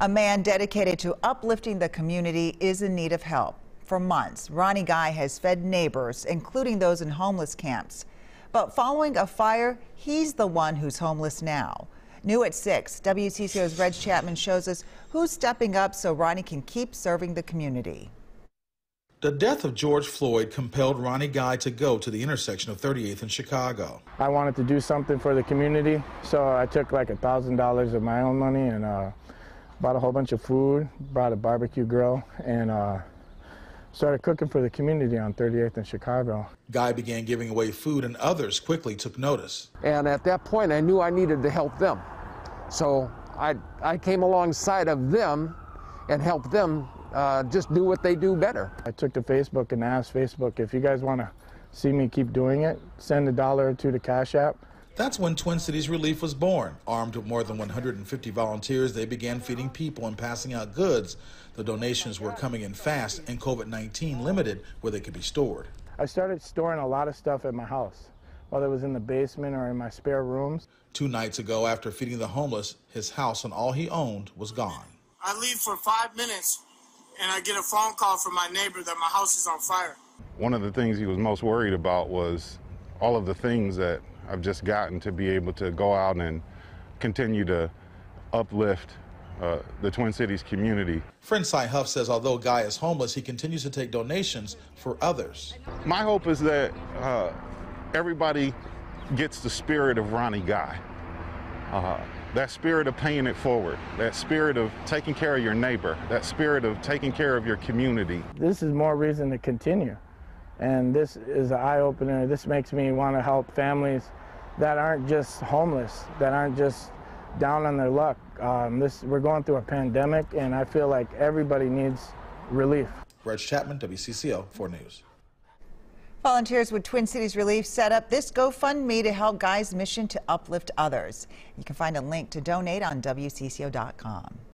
A man dedicated to uplifting the community is in need of help. For months, Ronnie Guy has fed neighbors, including those in homeless camps. But following a fire, he's the one who's homeless now. New at 6, WCCO's Reg Chapman shows us who's stepping up so Ronnie can keep serving the community. The death of George Floyd compelled Ronnie Guy to go to the intersection of 38th and Chicago. I wanted to do something for the community, so I took like a $1,000 of my own money and uh, bought a whole bunch of food, brought a barbecue grill, and uh, started cooking for the community on 38th and Chicago. Guy began giving away food, and others quickly took notice. And at that point, I knew I needed to help them. So I, I came alongside of them and helped them uh, just do what they do better. I took to Facebook and asked Facebook if you guys want to see me keep doing it, send a dollar or two to Cash App. That's when Twin Cities Relief was born. Armed with more than 150 volunteers, they began feeding people and passing out goods. The donations were coming in fast, and COVID 19 limited where they could be stored. I started storing a lot of stuff at my house, whether it was in the basement or in my spare rooms. Two nights ago, after feeding the homeless, his house and all he owned was gone. I leave for five minutes and I get a phone call from my neighbor that my house is on fire. One of the things he was most worried about was all of the things that I've just gotten to be able to go out and continue to uplift uh, the Twin Cities community. Friend Cy Huff says although Guy is homeless, he continues to take donations for others. My hope is that uh, everybody gets the spirit of Ronnie Guy. Uh, that spirit of paying it forward, that spirit of taking care of your neighbor, that spirit of taking care of your community. This is more reason to continue. And this is an eye opener. This makes me want to help families that aren't just homeless, that aren't just down on their luck. Um, this we're going through a pandemic, and I feel like everybody needs relief. Reg Chapman, WCCO 4 News. Volunteers with Twin Cities Relief set up this GoFundMe to help Guy's mission to uplift others. You can find a link to donate on WCCO.com.